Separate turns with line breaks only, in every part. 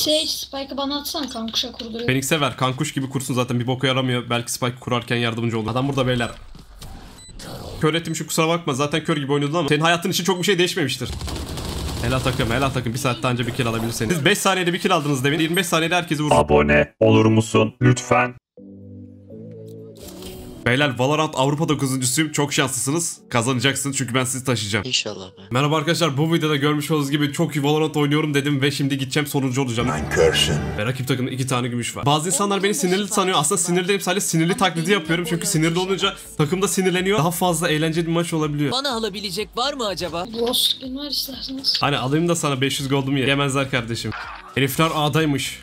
Sage Spike'ı bana atsan kankuşa kurduruyor.
Phoenix'e ver. Kankuş gibi kursun zaten bir boku yaramıyor. Belki Spike kurarken yardımcı olur. Adam burada beyler. Kör ettim şu kusura bakma. Zaten kör gibi oynadın ama senin hayatın için çok bir şey değişmemiştir. Helal takım, helal takım. Bir saatte anca bir kill alabilirsiniz. Siz 5 saniyede bir kill aldınız demin. 25 saniyede herkesi vurun.
Abone olur musun lütfen?
Beyler Valorant Avrupa 9.suyum. Çok şanslısınız. Kazanacaksınız çünkü ben sizi taşıyacağım.
İnşallah be.
Merhaba arkadaşlar bu videoda görmüş olduğunuz gibi çok iyi Valorant oynuyorum dedim ve şimdi gideceğim sonuncu olacağım. Ve rakip takımda iki tane gümüş var. Bazı insanlar beni sinirli sanıyor. Aslında sinirli değilim sadece sinirli taklidi yapıyorum. Çünkü sinirli olunca takım da sinirleniyor. Daha fazla eğlenceli bir maç olabiliyor.
Bana alabilecek var mı acaba?
Bros skin var isterseniz.
Hani alayım da sana 500 goldumu ye. Yemezler kardeşim. Herifler A'daymış.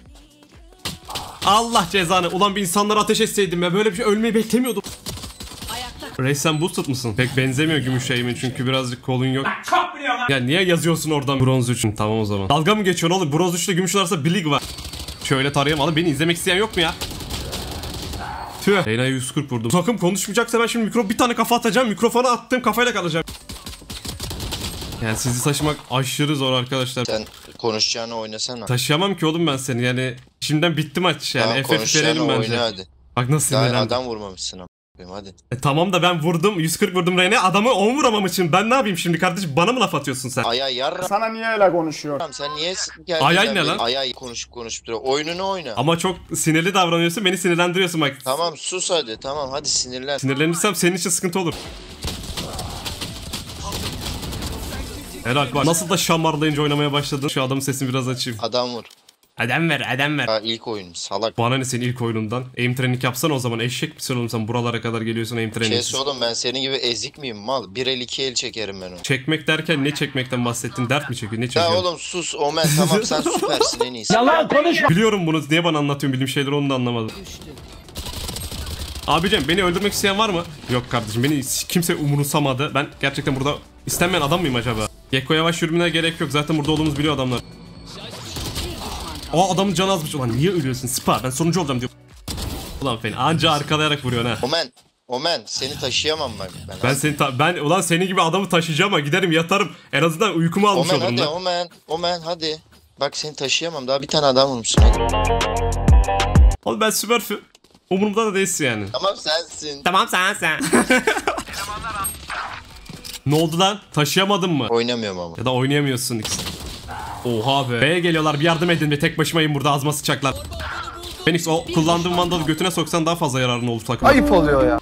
Allah cezanı. Ulan bir insanlara ateş etseydim ya. Böyle bir şey ölmeyi beklemiyordum. Reis sen boosted mısın? Pek benzemiyor gümüş eğimin çünkü birazcık kolun yok. Ya niye yazıyorsun oradan bronz 3'ün? Tamam o zaman. Dalga mı geçiyorsun oğlum? Bronz 3 ile gümüş arasında bir lig var. Şöyle tarayamadım. Beni izlemek isteyen yok mu ya? Tüh. Reyna'ya 140 vurdum. Takım konuşmayacaksa ben şimdi mikro bir tane kafa atacağım. Mikrofona attığım kafayla kalacağım. Yani sizi taşımak aşırı zor arkadaşlar.
Sen konuşacağını oynasana.
Taşıyamam ki oğlum ben seni yani. Şimdiden bitti maç yani.
tamam
FF verelim bence.
oyna hadi.
Bak nasıl
Daha
sinirlendim.
adam vurmamışsın ama. Hadi.
E, tamam da ben vurdum 140 vurdum Reyne adamı 10 vuramam için ben ne yapayım şimdi kardeşim bana mı laf atıyorsun sen?
Aya yarra.
Sana niye öyle konuşuyor?
Tamam sen niye geldin?
Ay, ay
sen
ne
benim-
lan?
Ay ay konuşup konuşup duruyor. Oyununu oyna.
Ama çok sinirli davranıyorsun beni sinirlendiriyorsun bak.
Tamam sus hadi. Tamam hadi sinirlen.
Sinirlenirsem senin için sıkıntı olur. Helal bak nasıl da şamarlayınca oynamaya başladın. Şu adamın sesini biraz açayım.
Adam vur.
Adam ver adam ver.
Ha ilk oyun salak.
Bana ne senin ilk oyunundan? Aim training yapsana o zaman eşek misin oğlum sen buralara kadar geliyorsun aim training.
Kes oğlum ben senin gibi ezik miyim mal? Bir el iki el çekerim ben onu.
Çekmek derken ne çekmekten bahsettin? Dert mi çekiyor? Ne
Ya
çekiyorsun?
oğlum sus Omen tamam sen süpersin en iyisi.
Biliyorum bunu. Niye bana anlatıyorsun bildiğim şeyleri onu da anlamadım. Abicim beni öldürmek isteyen var mı? Yok kardeşim beni kimse umursamadı. Ben gerçekten burada istenmeyen adam mıyım acaba? Gekko yavaş yürümene gerek yok. Zaten burada olduğumuzu biliyor adamlar. Aa adamın canı azmış. Ulan niye ölüyorsun? Spa ben sonuncu olacağım diyor. Ulan fena. Anca arkalayarak vuruyorsun ha.
Omen. Omen seni taşıyamam ben. Ben,
Ben seni ta- ben ulan senin gibi adamı taşıyacağım ama giderim yatarım. En azından uykumu almış
Omen
olurum
hadi
lan.
Omen. Omen hadi. Bak seni taşıyamam. Daha bir tane adam vurmuşsun hadi.
Oğlum ben Smurf'üm. Umurumda da değilsin yani.
Tamam sensin.
Tamam sen sen. ne oldu lan? Taşıyamadın mı?
Oynamıyorum ama.
Ya da oynayamıyorsun ikisi. Oha be. B'ye geliyorlar bir yardım edin be. Tek başımayım burada azma sıçacaklar. Phoenix o kullandığın vandalı götüne soksan daha fazla yararın olur takım.
Ayıp oluyor ya.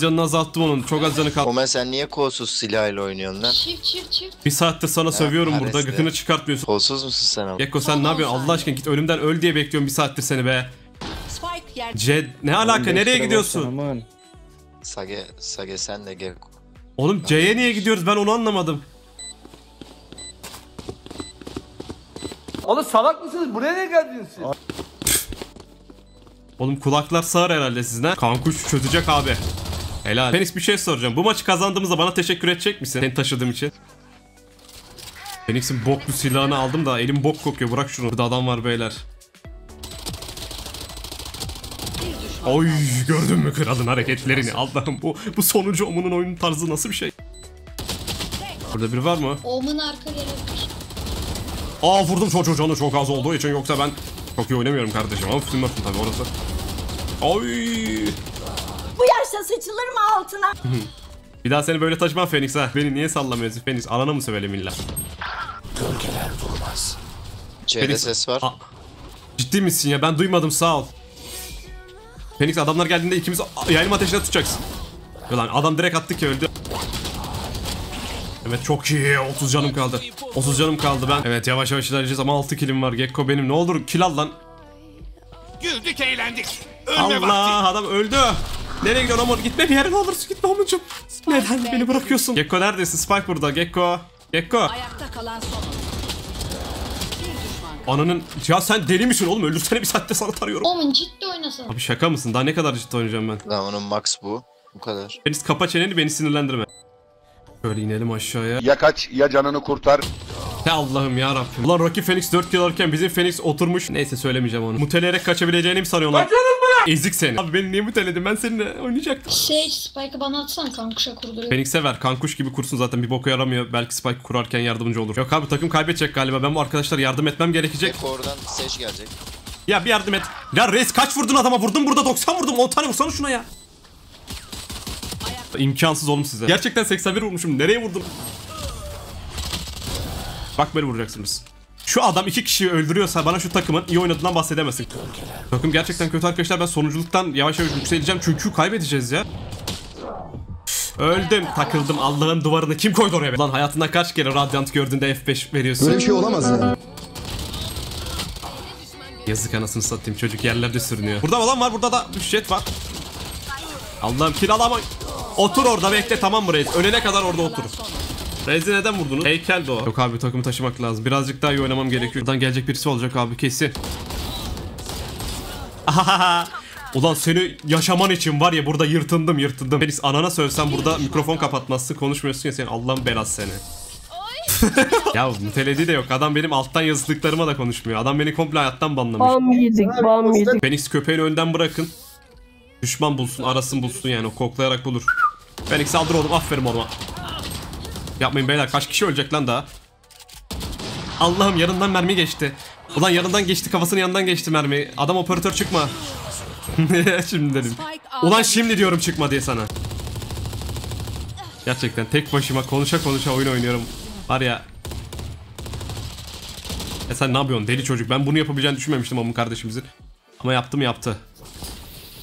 Canını azalttım onun. Çok az canı kaldı.
Omen sen niye kolsuz silahıyla oynuyorsun lan?
Çift çift çift.
Bir saattir sana sövüyorum burada.
kahretsin.
Gıkını çıkartmıyorsun.
Kolsuz musun sen ama?
Gekko sen ne yapıyorsun? Allah aşkına git ölümden öl diye bekliyorum bir saattir seni be.
Spike yer.
Ced ne alaka nereye gidiyorsun?
Sage, Sage sen de gel.
Oğlum C'ye niye gidiyoruz ben onu anlamadım.
Oğlum salak mısınız? Buraya ne geldiniz siz?
Oğlum kulaklar sağır herhalde sizden. Kankuş çözecek abi. Helal. Phoenix bir şey soracağım. Bu maçı kazandığımızda bana teşekkür edecek misin? Seni taşıdığım için. Phoenix'in boklu silahını aldım da elim bok kokuyor. Bırak şunu. Burada adam var beyler. Oy gördün mü kralın hareketlerini? Allah'ım bu bu sonuncu omunun oyun tarzı nasıl bir şey? Burada biri var mı?
Omen arka.
Aa vurdum çocuğu canı çok az olduğu için yoksa ben çok iyi oynamıyorum kardeşim ama filmmasın tabii orası. Oy.
Bu yaşta sıçılır mı altına?
Bir daha seni böyle taşımam Phoenix ha. Beni niye sallamıyorsun Phoenix? Anana mı sövelim illa?
C'de
Felix-
ses var.
Aa, ciddi misin ya? Ben duymadım sağ ol. Phoenix adamlar geldiğinde ikimiz yaylım ateşine tutacaksın. Ulan adam direkt attı ki öldü. Evet çok iyi. 30 canım kaldı. 30 canım kaldı ben. Evet yavaş yavaş ilerleyeceğiz ama 6 kilim var. Gekko benim. Ne olur kill al lan.
Güldük eğlendik.
Allah adam öldü. Nereye gidiyorsun Amon? Gitme bir yere ne olursun gitme Amon'cum. Neden beni bırakıyorsun? Gekko neredesin? Spike burada. Gekko. Gekko.
Ayakta kalan son.
Ananın... Ya sen deli misin oğlum? Öldürsene bir saatte sana tarıyorum.
Omen ciddi oynasana.
Abi şaka mısın? Daha ne kadar ciddi oynayacağım ben?
Lan onun max bu. Bu kadar.
Deniz kapa çeneni beni sinirlendirme. Şöyle inelim aşağıya.
Ya kaç ya canını kurtar.
Ya Allah'ım ya Rabbim. Ulan Rocky Phoenix 4 kill alırken bizim Phoenix oturmuş. Neyse söylemeyeceğim onu. Muteleyerek kaçabileceğini mi sanıyorlar? Ezik seni. Abi beni niye müteledin? Ben seninle oynayacaktım.
Sage Spike'ı bana atsana kankuşa kurduruyor.
Phoenix'e ver. Kankuş gibi kursun zaten. Bir boka yaramıyor. Belki Spike kurarken yardımcı olur. Yok abi takım kaybedecek galiba. Ben bu arkadaşlar yardım etmem gerekecek.
Eko oradan seç gelecek.
Ya bir yardım et. Ya Reis kaç vurdun adama? Vurdum burada 90 vurdum. 10 tane vursana şuna ya. İmkansız oğlum size. Gerçekten 81 vurmuşum. Nereye vurdum? Bak böyle vuracaksınız. Şu adam iki kişiyi öldürüyorsa bana şu takımın iyi oynadığından bahsedemezsin. Takım gerçekten kötü arkadaşlar. Ben sonuculuktan yavaş yavaş yükseleceğim çünkü kaybedeceğiz ya. Öldüm, takıldım. Allah'ın duvarını kim koydu oraya? Lan hayatında kaç kere Radiant gördüğünde F5 veriyorsun?
Böyle bir şey olamaz ya.
Yazık anasını satayım çocuk yerlerde sürünüyor. Burada olan var burada da bir jet var. Allah'ım kill alamay. Otur orada bekle tamam mı Reis? Ölene kadar orada otur. Reis'i neden vurdunuz? Heykel de o. Yok abi takımı taşımak lazım. Birazcık daha iyi oynamam gerekiyor. Buradan gelecek birisi olacak abi kesin. Ulan seni yaşaman için var ya burada yırtındım yırtındım. Reis anana sövsen burada mikrofon kapatmazsın konuşmuyorsun ya senin Allah'ın belası seni. ya muteledi de yok. Adam benim alttan yazdıklarıma da konuşmuyor. Adam beni komple hayattan banlamış.
Bam yedik, bam yedik.
Phoenix köpeğini önden bırakın. Düşman bulsun, arasın bulsun yani. O koklayarak bulur. Phoenix saldır oğlum. Aferin oğluma. Yapmayın beyler. Kaç kişi ölecek lan daha? Allah'ım yanından mermi geçti. Ulan yanından geçti. Kafasının yanından geçti mermi. Adam operatör çıkma. şimdi dedim. Ulan şimdi diyorum çıkma diye sana. Gerçekten tek başıma konuşa konuşa oyun oynuyorum. Var ya. E sen ne yapıyorsun deli çocuk? Ben bunu yapabileceğini düşünmemiştim ama kardeşimizin. Ama yaptım yaptı.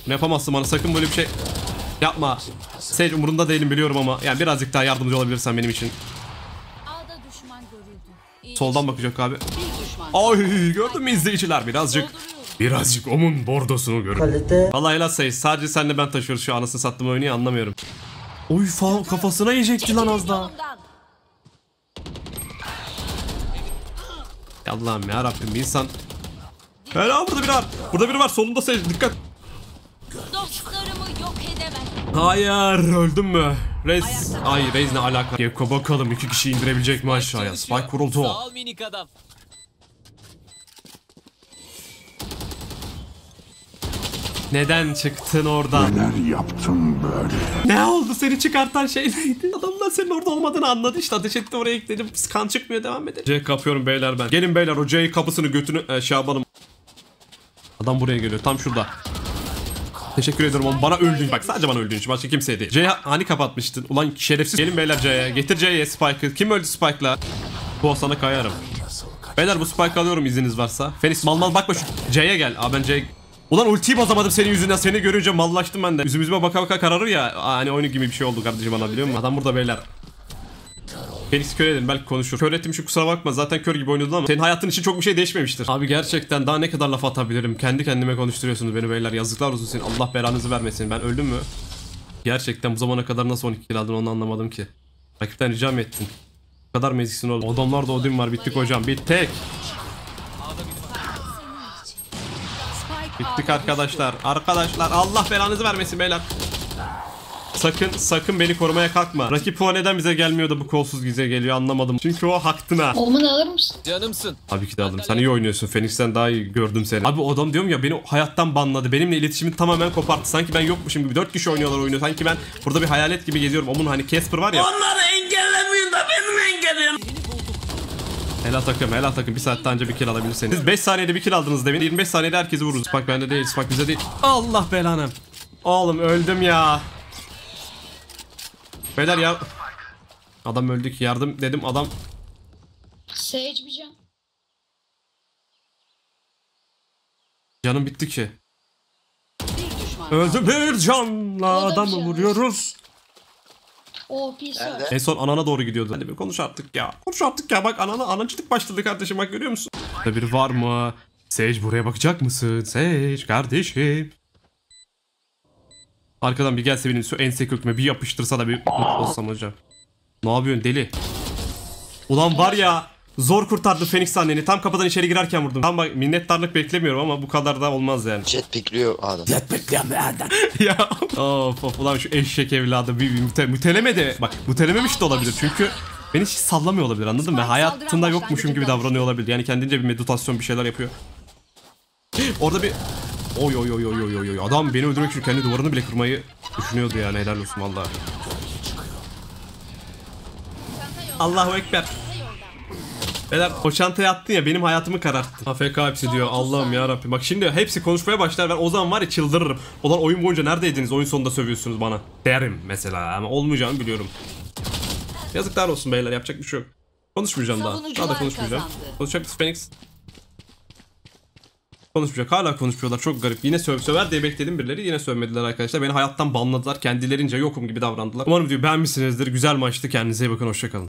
Ne yapamazsın bana sakın böyle bir şey yapma. Sage umurunda değilim biliyorum ama yani birazcık daha yardımcı olabilirsen benim için. Soldan bakacak abi. Ay gördün mü izleyiciler birazcık. Birazcık omun bordosunu görün. Vallahi helal Sage sadece senle ben taşıyoruz şu anasını sattım oyunu anlamıyorum. Oy fa kafasına yiyecekti lan az daha. Allah'ım ya Rabbim bir insan. Helal burada biri var. Burada biri var solunda Sage dikkat.
Edemem.
Hayır öldüm mü? Reis. Ay Reis ne alaka? Gekko bakalım iki kişi indirebilecek mi aşağıya? Spike vuruldu.
Sağ ol minik adam.
Neden çıktın oradan?
Neler yaptım böyle?
Ne oldu seni çıkartan şey neydi? Adamlar senin orada olmadığını anladı işte ateş etti oraya ekledim. Kan çıkmıyor devam edelim. C kapıyorum beyler ben. Gelin beyler o C kapısını götünü e, Şaban'ım. Adam buraya geliyor tam şurada. Teşekkür ederim oğlum bana öldün bak sadece bana öldüğün için başka kimseye değil. C'ye hani kapatmıştın ulan şerefsiz. Gelin beyler C'ye getir C'ye Spike'ı. Kim öldü Spike'la? Bu sana kayarım. Beyler bu Spike'ı alıyorum izniniz varsa. Fenix mal mal bakma şu C'ye gel. Aa ben C... Ulan ultiyi bozamadım senin yüzünden. Seni görünce mallaştım ben de. Yüzüm yüzüme baka baka kararır ya. Hani oyunu gibi bir şey oldu kardeşim bana biliyor musun? Adam burada beyler. Felix kör edin belki konuşur. Kör ettim şu kusura bakma zaten kör gibi oynuyordun ama senin hayatın için çok bir şey değişmemiştir. Abi gerçekten daha ne kadar laf atabilirim. Kendi kendime konuşturuyorsunuz beni beyler. Yazıklar olsun senin. Allah belanızı vermesin. Ben öldüm mü? Gerçekten bu zamana kadar nasıl 12 kill aldın onu anlamadım ki. Rakipten rica mı ettin? Bu kadar mı eziksin oğlum? Adamlar da Odin var bittik hocam bittik. Bittik
A'da
arkadaşlar. Arkadaşlar Allah belanızı vermesin beyler. Sakın sakın beni korumaya kalkma. Rakip o neden bize gelmiyor da bu kolsuz bize geliyor anlamadım. Çünkü o hakkına.
Olmanı alır mısın?
Canımsın.
Tabii ki de aldım. Sen iyi oynuyorsun. Phoenix'ten daha iyi gördüm seni. Abi o adam diyorum ya beni hayattan banladı. Benimle iletişimi tamamen koparttı. Sanki ben yokmuşum gibi. Dört kişi oynuyorlar oyunu. Sanki ben burada bir hayalet gibi geziyorum. Onun hani Casper var ya. Onları engellemeyin de benim engelleyin. Helal takım, helal takım. Bir saatte anca bir kill alabilirsiniz. Siz 5 saniyede bir kill aldınız demin. 25 saniyede herkesi vururuz. Spike bende değil, Spike bize değil. Allah belanı. Oğlum öldüm ya. Beyler ya. Adam öldü ki yardım dedim adam
Sage bir can.
canım bitti ki. Öldü bir canla
bir
adamı vuruyoruz.
O pis.
Nerede?
En son anana doğru gidiyordu. Hadi bir konuş artık ya. Konuş artık ya bak anana anacılık başladı kardeşim bak görüyor musun? Burada biri var mı? Sage buraya bakacak mısın? Sage kardeşim. Arkadan bir gelse benim şu ense köküme bir yapıştırsa da bir mutlu olsam hocam. Ne yapıyorsun deli? Ulan var ya zor kurtardı Phoenix anneni. Tam kapıdan içeri girerken vurdum. Tam bak minnettarlık beklemiyorum ama bu kadar da olmaz yani.
Jet pikliyor adam.
ya of of ulan şu eşek evladı bir, bir müte, müteleme de bak mütelememiş de olabilir çünkü beni hiç sallamıyor olabilir anladın mı? Hayatında yokmuşum gibi davranıyor olabilir. Yani kendince bir meditasyon bir şeyler yapıyor. Orada bir Oy oy oy oy oy oy oy. Adam beni öldürmek için kendi duvarını bile kırmayı düşünüyordu yani helal olsun valla. Allahu Ekber. Beyler o çantaya attın ya benim hayatımı kararttı. AFK hepsi diyor Allah'ım ya Rabbim. Bak şimdi hepsi konuşmaya başlar ben o zaman var ya çıldırırım. Olan oyun boyunca neredeydiniz oyun sonunda sövüyorsunuz bana. Derim mesela ama olmayacağını biliyorum. Yazıklar olsun beyler yapacak bir şey yok. Konuşmayacağım daha. Daha da konuşmayacağım.
kazandı.
Konuşacak mısın Phoenix? Konuşmayacak. Hala konuşmuyorlar. Çok garip. Yine söv söver diye bekledim birileri. Yine sövmediler arkadaşlar. Beni hayattan banladılar. Kendilerince yokum gibi davrandılar. Umarım videoyu beğenmişsinizdir. Güzel maçtı. Kendinize iyi bakın. Hoşçakalın.